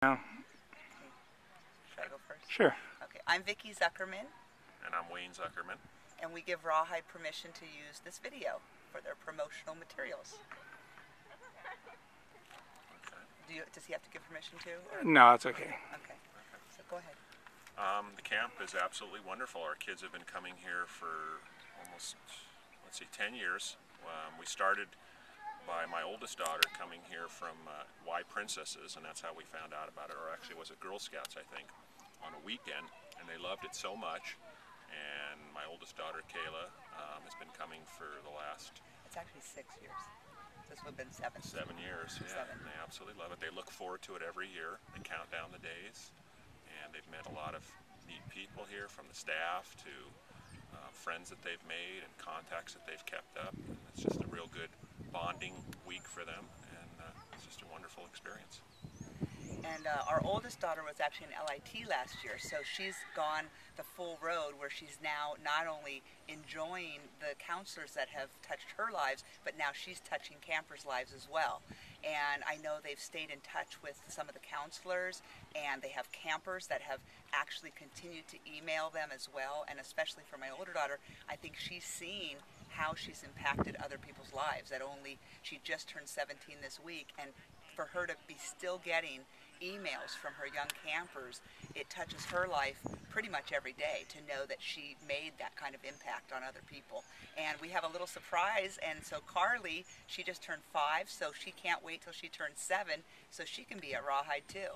No. Should I go first? Sure. Okay. I'm Vicky Zuckerman, And I'm Wayne Zuckerman. and we give Rawhide permission to use this video for their promotional materials. Okay. Do you, does he have to give permission too? Or? No, it's okay. Okay. So go ahead. Um, the camp is absolutely wonderful. Our kids have been coming here for almost, let's see, 10 years. Um, we started by my oldest daughter coming here from uh, Y Princesses, and that's how we found out about it, or actually was it Girl Scouts, I think, on a weekend, and they loved it so much. And my oldest daughter, Kayla, um, has been coming for the last It's actually six years. This would have been seven. seven years. Yeah, Seven. they absolutely love it. They look forward to it every year. They count down the days, and they've met a lot of neat people here, from the staff to uh, friends that they've made and contacts that they've kept up. And it's just a real good bonding week for them, and uh, it's just a wonderful experience. And uh, our oldest daughter was actually in LIT last year, so she's gone the full road where she's now not only enjoying the counselors that have touched her lives, but now she's touching campers' lives as well. And I know they've stayed in touch with some of the counselors, and they have campers that have actually continued to email them as well. And especially for my older daughter, I think she's seen how she's impacted other people's lives. That only she just turned 17 this week, and for her to be still getting emails from her young campers, it touches her life pretty much every day to know that she made that kind of impact on other people. And we have a little surprise, and so Carly, she just turned five, so she can't wait till she turns seven, so she can be at Rawhide too.